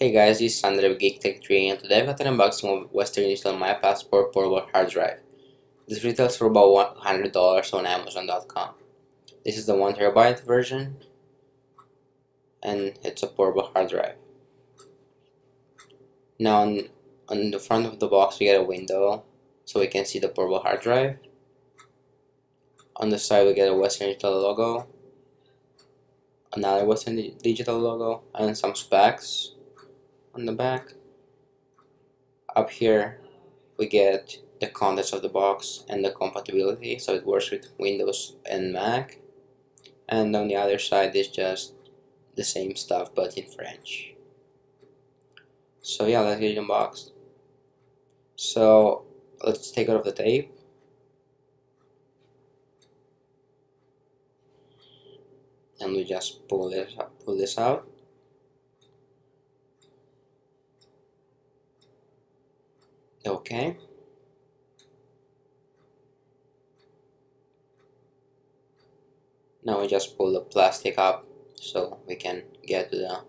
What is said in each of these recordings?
Hey guys, this is Andrei with Geek Tech 3 and today I've got an unboxing of Western Digital My Passport Portable Hard Drive. This retails for about $100 on Amazon.com. This is the 1TB version and it's a portable hard drive. Now on, on the front of the box we get a window so we can see the portable hard drive. On the side we get a Western Digital logo, another Western Digital logo, and some specs on the back. Up here we get the contents of the box and the compatibility so it works with Windows and Mac. And on the other side is just the same stuff but in French. So yeah let's get it unboxed so let's take out of the tape. And we just pull this pull this out okay. Now we just pull the plastic up so we can get to the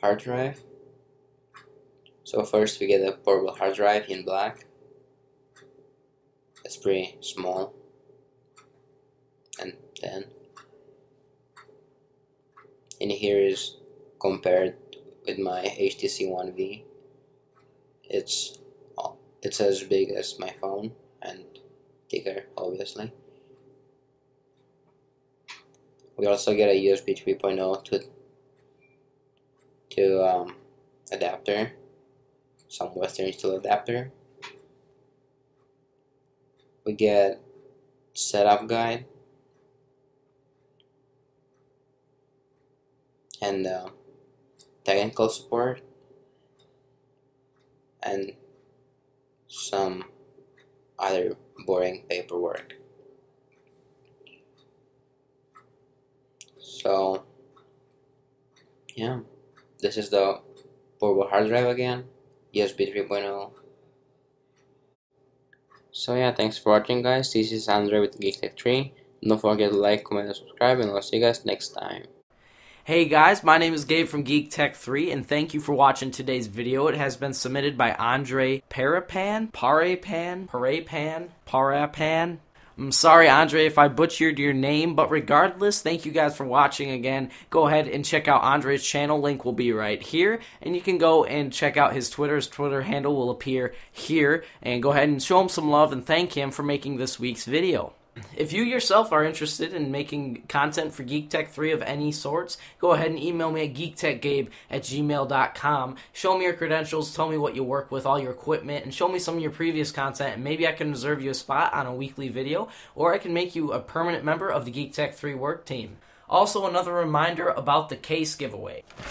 hard drive. So first we get a portable hard drive in black. It's pretty small. And then in here is compared with my HTC One V. It's it's as big as my phone and thicker obviously. We also get a USB 3.0 to to um, adapter some western steel adapter. We get setup guide. And uh, technical support. And some other boring paperwork. So, yeah, this is the portable hard drive again, USB 3.0. So yeah, thanks for watching guys, this is Andrei with Geek Tech 3. Don't forget to like, comment, and subscribe, and I'll see you guys next time. Hey guys, my name is Gabe from Geek Tech 3 and thank you for watching today's video. It has been submitted by Andrei Parapan, Parepan, Parepan, Parapan. I'm sorry, Andrei, if I butchered your name, but regardless, thank you guys for watching again. Go ahead and check out Andrei's channel. Link will be right here. And you can go and check out his Twitter. His Twitter handle will appear here. And go ahead and show him some love and thank him for making this week's video. If you yourself are interested in making content for Geek Tech 3 of any sorts, go ahead and email me at geektechgabe at gmail.com. Show me your credentials, tell me what you work with, all your equipment, and show me some of your previous content, and maybe I can reserve you a spot on a weekly video, or I can make you a permanent member of the Geek Tech 3 work team. Also, another reminder about the case giveaway.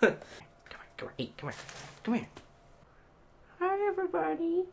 come here, come here, come here, come here. Hi, everybody.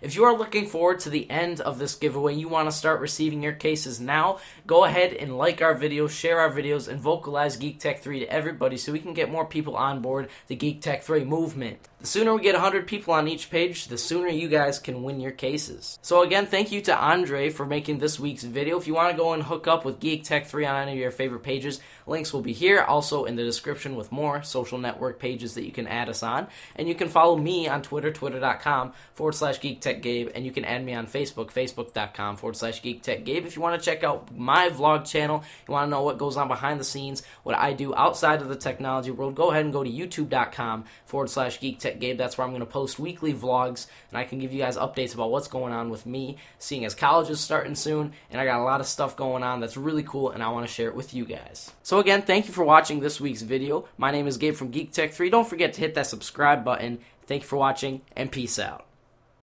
If you are looking forward to the end of this giveaway, you want to start receiving your cases now, go ahead and like our videos, share our videos, and vocalize Geek Tech 3 to everybody so we can get more people on board the Geek Tech 3 movement. The sooner we get 100 people on each page, the sooner you guys can win your cases. So again, thank you to Andrei for making this week's video. If you want to go and hook up with Geek Tech 3 on any of your favorite pages, links will be here, also in the description with more social network pages that you can add us on. And you can follow me on Twitter, twitter.com forward slash Geek Tech Gabe, and you can add me on Facebook, facebook.com forward slash Geek Tech Gabe. If you want to check out my vlog channel, you want to know what goes on behind the scenes, what I do outside of the technology world, go ahead and go to youtube.com forward slash Geek Gabe. That's where I'm going to post weekly vlogs, and I can give you guys updates about what's going on with me, seeing as college is starting soon, and I got a lot of stuff going on that's really cool, and I want to share it with you guys. So again, thank you for watching this week's video. My name is Gabe from Geek Tech 3. Don't forget to hit that subscribe button. Thank you for watching, and peace out.